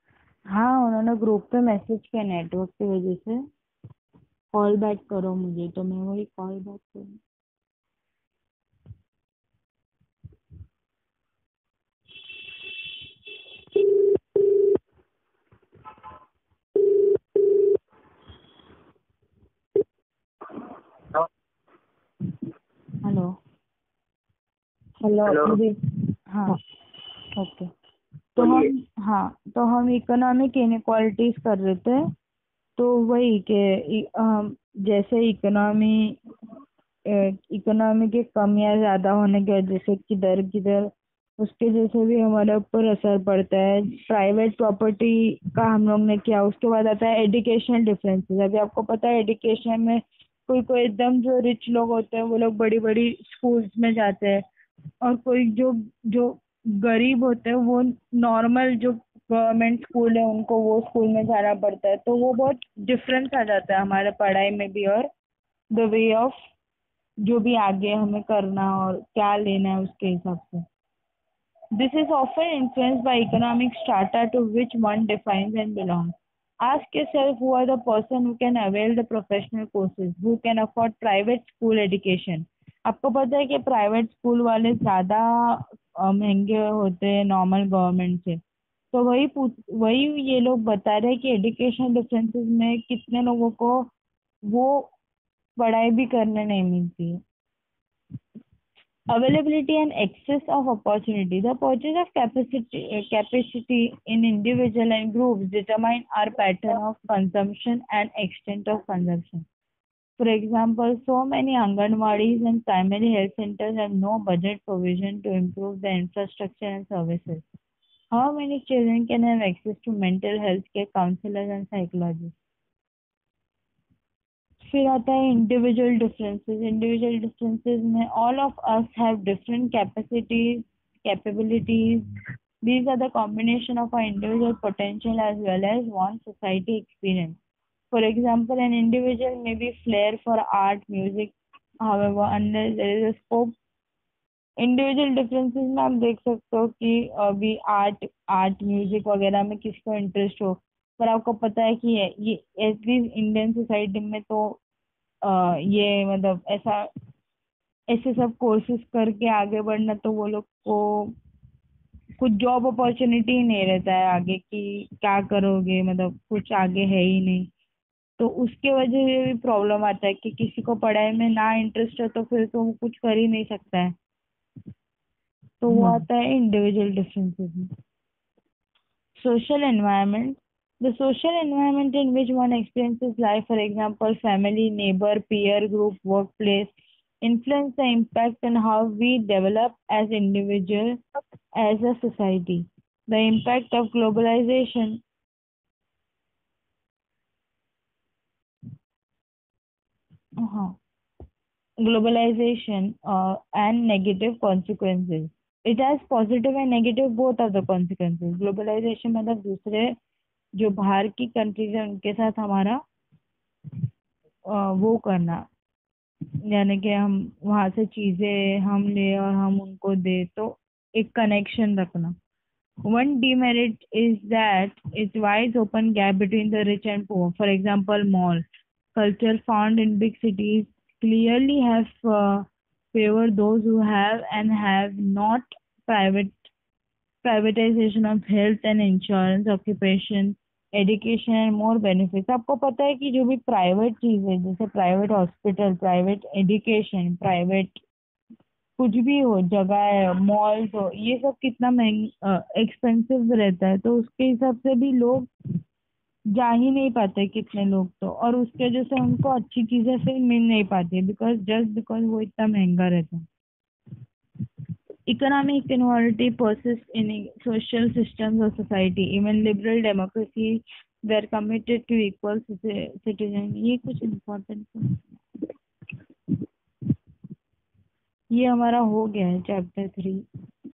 हाँ उन्होंने ग्रुप पे मैसेज किया नेटवर्क की वजह से। कॉल बैक करो मुझे तो मैं वही कॉल बैक करूँ। Hello hello hello. हाँ. ओके तो हम हाँ तो हम इकोनॉमिक इनक्वालिटीज कर रहे थे तो वही के जैसे इकोनॉमी इकोनॉमी के कम या ज़्यादा होने की वजह से किधर किधर उसके जैसे भी हमारे ऊपर असर पड़ता है। प्राइवेट प्रॉपर्टी का हम लोग ने किया उसके बाद आता है एजुकेशनल डिफरेंसेस अभी आपको पता है एजुकेशन में कोई कोई एकदम जो रिच लोग होते हैं, वो लोग बड़ी बड़ी स्कूल्स में जाते हैं। और कोई जो जो गरीब होते हैं, वो नॉर्मल जो गवर्नमेंट स्कूल है, उनको वो स्कूल में जाना पड़ता है। तो वो बहुत डिफरेंस आ जाता है हमारे पढ़ाई में भी और द वे ऑफ़ जो भी आगे हमें करना और क्या लेना है उसके हिसाब से। This is often influenced by economic strata to which one defines and belongs. Ask yourself who are the person who can avail the professional courses, who can afford private school education. आपको पता है कि private school वाले ज़्यादा अ, महँगे होते हैं normal government से तो वही पूछ वही ये लोग बता रहे हैं कि एजुकेशन डिफरेंसेस में कितने लोगों को वो पढ़ाई भी करने नहीं मिलती है availability and access of opportunity. The purchase of capacity uh, capacity in individual and groups determine our pattern of consumption and extent of consumption. For example so many anganwadis and primary health centers have no budget provision to improve the infrastructure and services. How many children can have access to mental health care counselors and psychologists फिर आता है individual differences individual differences में all of us have different capacities capabilities these are the combination of our individual potential as well as one society experience for example an individual may be flair for art music scope individual differences में आप देख सकते हो कि अभी art art music वगैरह में किसको इंटरेस्ट हो? पर आपको पता है कि ये एटलीस्ट इंडियन सोसाइटी में तो आ, ये मतलब ऐसा ऐसे सब कोर्सेज करके आगे बढ़ना तो वो लोग को कुछ जॉब अपॉर्चुनिटी ही नहीं रहता है आगे कि क्या करोगे मतलब कुछ आगे है ही नहीं। तो उसके वजह से भी प्रॉब्लम आता है कि किसी को पढ़ाई में ना इंटरेस्ट है तो फिर तो वो कुछ कर ही नहीं सकता है। तो वो आता है इंडिविजुअल डिफरेंसेस में। Social environment the social environment in which one experiences life for example family neighbor peer group workplace influence the impact on how we develop as individual as a society the impact of globalization uh-huh. globalization uh, and negative consequences it has positive and negative both of the consequences globalization मतलब दूसरे जो बाहर की countries है, उनके साथ हमारा वो करना। यानी कि हम वहाँ से चीज़ें हम ले और हम उनको दे तो एक कनेक्शन रखना। One demerit is that it wise open gap between the rich and poor for example mall culture found in big cities clearly have favour those who have and have not private privatisation of health and insurance occupation education and more benefits आपको पता है कि जो भी private चीज़ है, जैसे private hospital private education private कुछ भी हो, जगह है मॉल्स हो, ये सब कितना महँगा एक्सपेंसिव रहता है तो उसके हिसाब से भी लोग जा ही नहीं पाते कितने लोग तो और उसके वजह से उनको अच्छी चीज़ें फिर मिल नहीं पाती बिकॉज़ जस्ट बिकॉज़ वो इतना महँगा रहता है। Economic inequality persists in social systems of society even liberal democracy were committed to equal citizen ये कुछ important ये हमारा हो गया है चैप्टर थ्री